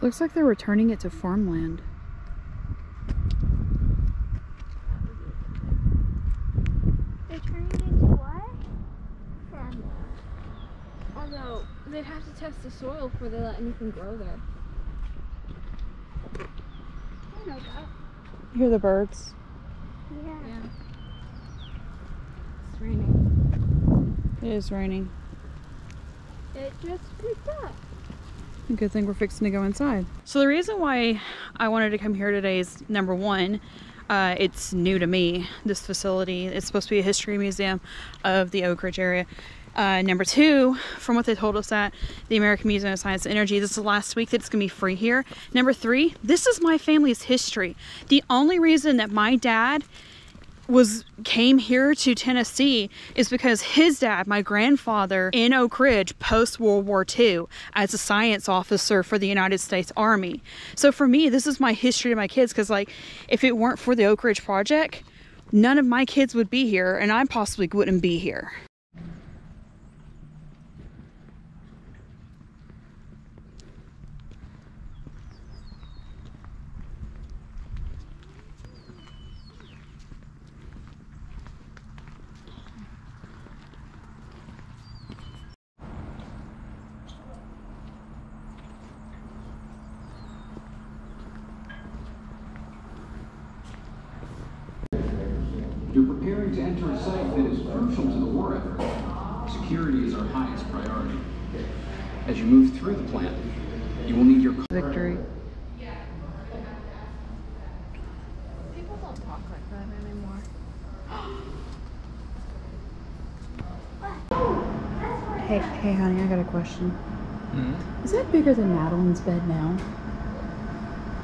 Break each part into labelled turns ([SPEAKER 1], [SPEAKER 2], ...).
[SPEAKER 1] Looks like they're returning it to farmland.
[SPEAKER 2] They're turning it into what? Farmland.
[SPEAKER 3] Although they'd have to test the soil before they let anything grow there.
[SPEAKER 2] I know that.
[SPEAKER 1] You hear the birds?
[SPEAKER 2] Yeah.
[SPEAKER 3] Yeah. It's raining.
[SPEAKER 1] It is raining.
[SPEAKER 3] It just picked up.
[SPEAKER 1] Good thing we're fixing to go inside. So the reason why I wanted to come here today is number one, uh, it's new to me, this facility. It's supposed to be a history museum of the Oak Ridge area. Uh, number two, from what they told us at the American Museum of Science and Energy, this is the last week that it's going to be free here. Number three, this is my family's history. The only reason that my dad was came here to Tennessee is because his dad, my grandfather, in Oak Ridge post World War II as a science officer for the United States Army. So for me, this is my history to my kids because like if it weren't for the Oak Ridge project, none of my kids would be here and I possibly wouldn't be here.
[SPEAKER 4] Preparing to enter a site that is crucial to the war effort. Security is our highest priority. As you move through the plant, you will need your
[SPEAKER 1] Victory.
[SPEAKER 3] People don't talk like that anymore.
[SPEAKER 1] Hey, hey, honey, I got a question. Hmm? Is that bigger than Madeline's bed now?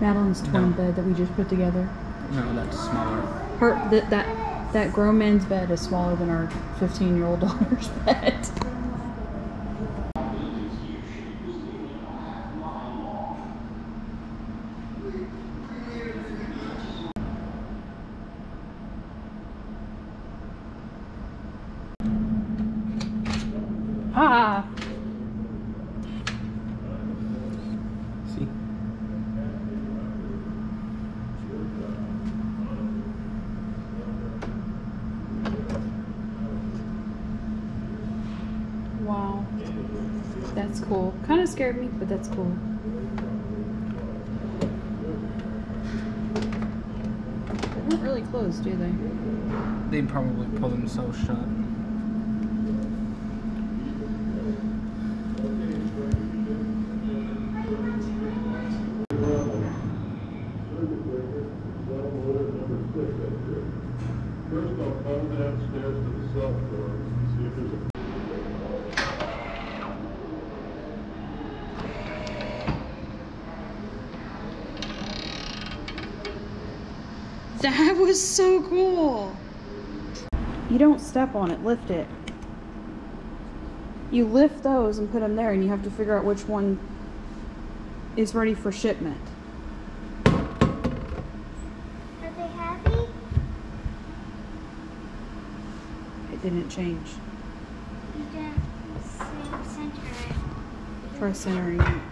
[SPEAKER 1] Madeline's twin
[SPEAKER 5] No.
[SPEAKER 1] bed that we just put together.
[SPEAKER 5] No, that's smaller.
[SPEAKER 1] Her that that that grown man's bed is smaller than our 15 year old daughter's bed. Ha!
[SPEAKER 5] See?
[SPEAKER 1] Wow. That's cool. Kind of scared me, but that's cool. They weren't really closed, do they?
[SPEAKER 5] They'd probably pull themselves shut.
[SPEAKER 6] First, I'll call downstairs to the cell floor and see if there's a
[SPEAKER 1] That was so cool. You don't step on it, lift it. You lift those and put them there, and you have to figure out which one is ready for shipment.
[SPEAKER 2] Are they heavy?
[SPEAKER 1] It didn't change.
[SPEAKER 2] You didn't center it.
[SPEAKER 1] Try centering it.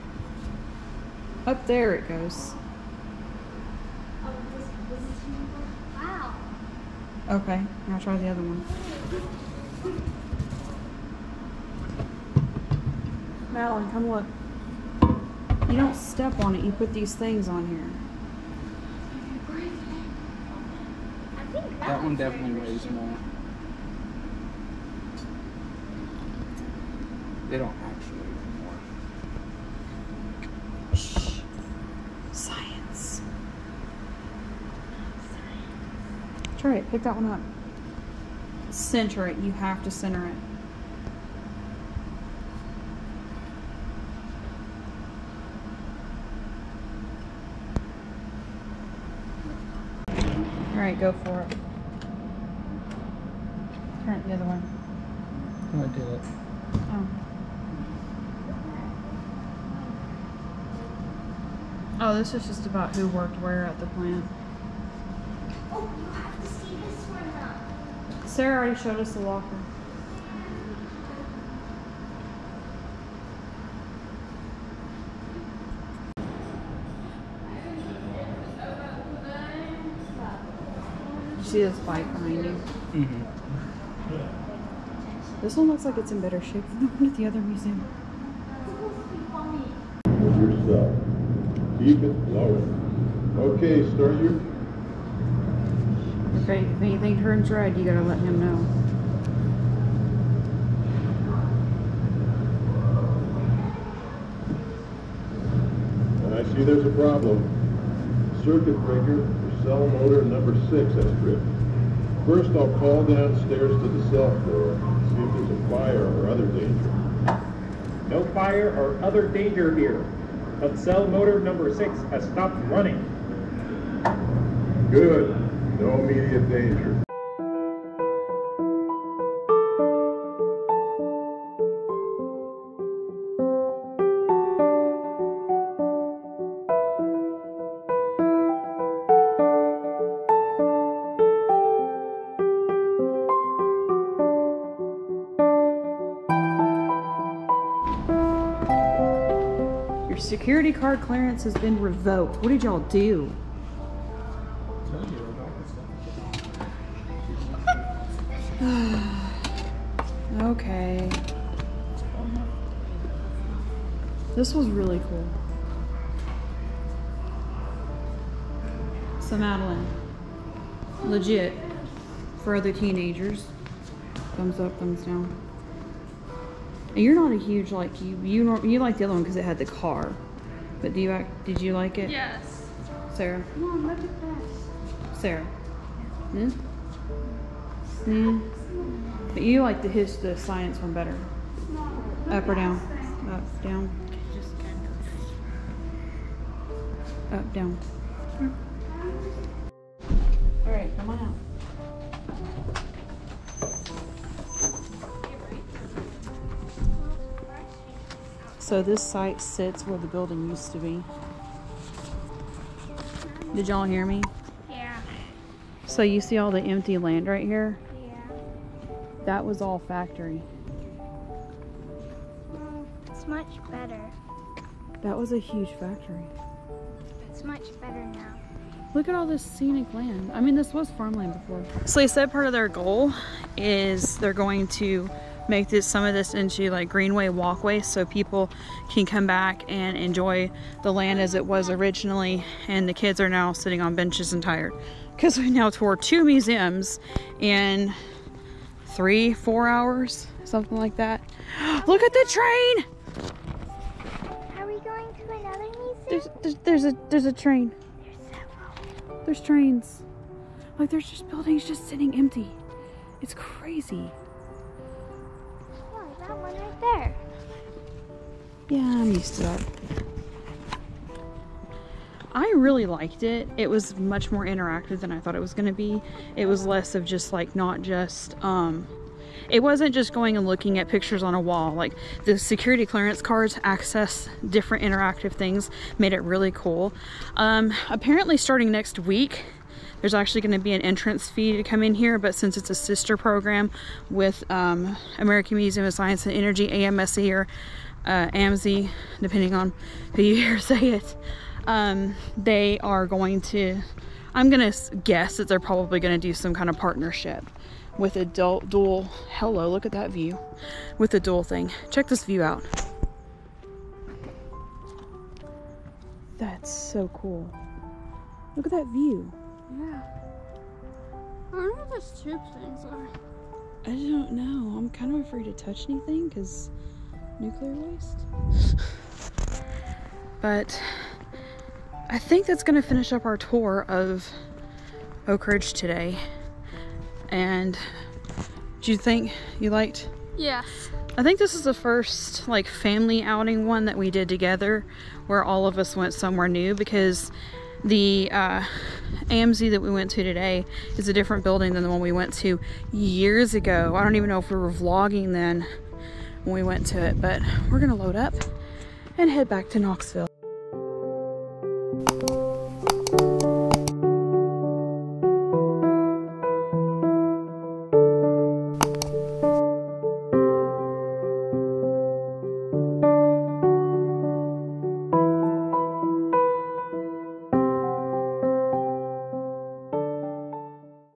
[SPEAKER 1] Up there it goes.
[SPEAKER 2] Oh, this position. Wow.
[SPEAKER 1] Okay, now try the other one. Madeline, come look. You don't step on it, you put these things on here.
[SPEAKER 2] That,
[SPEAKER 5] That one definitely weighs more. They don't actually weigh more.
[SPEAKER 1] Shh. Science. Try it, pick that one up. Center it, you have to center it. Alright, go for it. Turn it the other way.
[SPEAKER 5] I did it.
[SPEAKER 1] Oh. Oh, this is just about who worked where at the plant.
[SPEAKER 2] Oh.
[SPEAKER 1] Sarah already showed us the locker. You see this bike behind you?
[SPEAKER 5] Mm -hmm.
[SPEAKER 1] This one looks like it's in better shape than the one at the other museum.
[SPEAKER 6] Yourself. Keep it lower. Okay, start your
[SPEAKER 1] Okay, if anything turns red, you gotta let him know.
[SPEAKER 6] I see there's a problem. Circuit breaker for cell motor number six has tripped. First, I'll call downstairs to the cell floor, and see if there's a fire or other danger.
[SPEAKER 7] No fire or other danger here, but cell motor number six has stopped running.
[SPEAKER 6] Good. No immediate danger.
[SPEAKER 1] Your security card clearance has been revoked. What did y'all do? Okay. This was really cool. So Madeline, legit for other teenagers. Thumbs up, thumbs down. And you're not a huge like you you you like the other one because it had the car, but do you act? Did you like it?
[SPEAKER 3] Yes.
[SPEAKER 1] Sarah.
[SPEAKER 2] Mom, look at this.
[SPEAKER 1] Sarah. Hmm? Hmm? But you like the his the science one better. Up or down? Up, down. Up, down. All right, come on out. So this site sits where the building used to be. Did y'all hear me?
[SPEAKER 3] Yeah.
[SPEAKER 1] So you see all the empty land right here?
[SPEAKER 3] Yeah.
[SPEAKER 1] That was all factory.
[SPEAKER 2] It's much better.
[SPEAKER 1] That was a huge factory.
[SPEAKER 2] It's much better now.
[SPEAKER 1] Look at all this scenic land. I mean, this was farmland before. So they said part of their goal is they're going to make this some of this into like greenway walkways so people can come back and enjoy the land as it was originally and the kids are now sitting on benches and tired because we now toured two museums in three four hours something like that look at the train
[SPEAKER 2] Are we going to another museum?
[SPEAKER 1] there's, there's, there's a there's a train There's trains. Like there's just buildings just sitting empty. It's crazy.
[SPEAKER 2] Oh, that one right there.
[SPEAKER 1] Yeah, I'm used to that. I really liked it. It was much more interactive than I thought it was going to be. It was less of just like not just um it wasn't just going and looking at pictures on a wall. Like the security clearance cards access different interactive things made it really cool. Um apparently starting next week there's actually going to be an entrance fee to come in here, but since it's a sister program with um, American Museum of Science and Energy, AMSE or uh, AMSE, depending on who you hear say it, um, they are going to, I'm going to guess that they're probably going to do some kind of partnership with a dual, dual, hello, look at that view, with a dual thing. Check this view out. That's so cool. Look at that view.
[SPEAKER 3] Yeah. I wonder what those tube things are.
[SPEAKER 1] I don't know. I'm kind of afraid to touch anything because nuclear waste. but I think that's going to finish up our tour of Oak Ridge today. And do you think you liked?
[SPEAKER 3] Yes.
[SPEAKER 1] I think this is the first like family outing one that we did together where all of us went somewhere new because the uh, AMSE that we went to today is a different building than the one we went to years ago. I don't even know if we were vlogging then when we went to it, but we're gonna load up and head back to Knoxville.